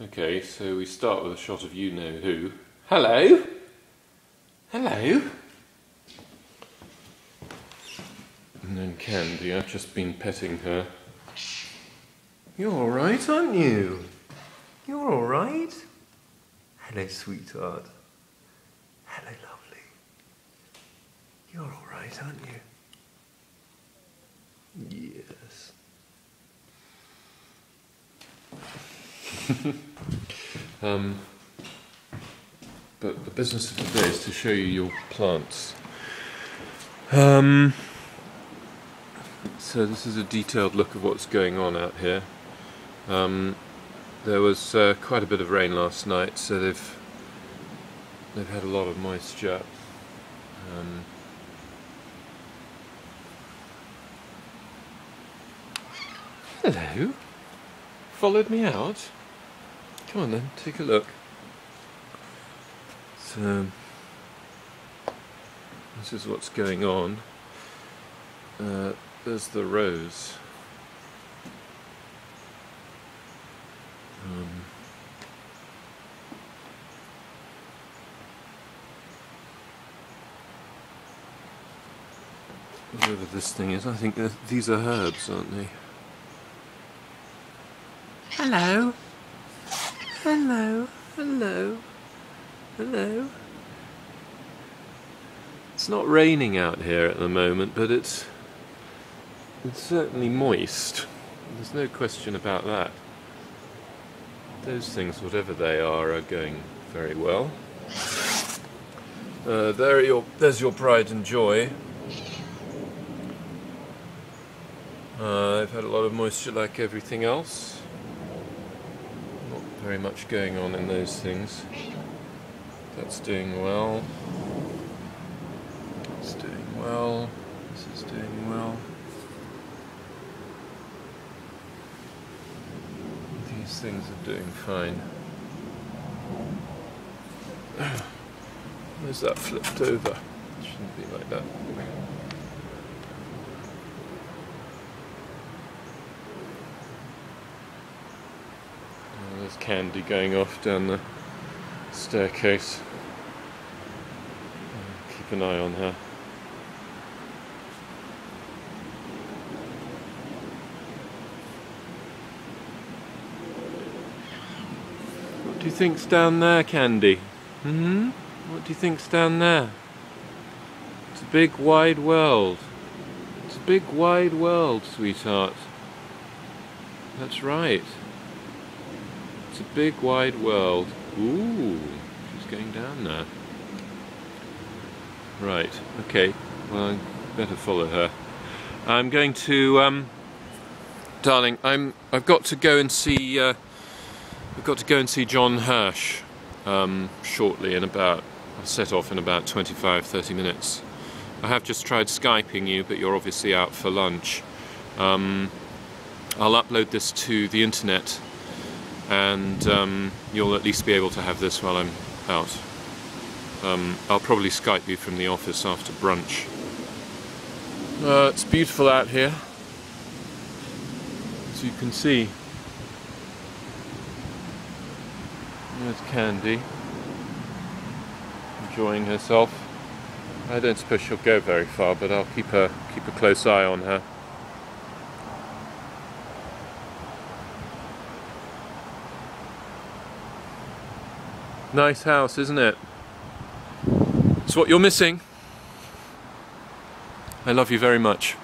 Okay, so we start with a shot of you know who. Hello? Hello? And then Candy, I've just been petting her. You're alright, aren't you? You're alright? Hello, sweetheart. Hello, lovely. You're alright, aren't you? Yes. um, but the business of the day is to show you your plants. Um, so this is a detailed look of what's going on out here. Um, there was uh, quite a bit of rain last night, so they've they've had a lot of moisture. Um, hello. Followed me out. Come on then, take a look. So this is what's going on. Uh, there's the rose. Um, whatever this thing is, I think these are herbs, aren't they? Hello. Hello. Hello. Hello. It's not raining out here at the moment, but it's it's certainly moist. There's no question about that. Those things, whatever they are, are going very well. Uh, there your, there's your pride and joy. Uh, I've had a lot of moisture like everything else. Very much going on in those things. That's doing well. It's doing well. This is doing well. These things are doing fine. Where's that flipped over? That. There's Candy going off down the staircase. Keep an eye on her. What do you think's down there, Candy? Hmm? What do you think's down there? It's a big wide world. It's a big wide world, sweetheart. That's right. It's a big wide world. Ooh, she's going down there. Right, okay. Well, I better follow her. I'm going to, um, darling, I'm, I've got to go and see, uh, I've got to go and see John Hirsch um, shortly in about, I'll set off in about 25, 30 minutes. I have just tried Skyping you, but you're obviously out for lunch. Um, I'll upload this to the internet and um, you'll at least be able to have this while I'm out. Um, I'll probably Skype you from the office after brunch. Uh, it's beautiful out here, as you can see. There's Candy, enjoying herself. I don't suppose she'll go very far, but I'll keep her keep a close eye on her. Nice house, isn't it? It's what you're missing. I love you very much.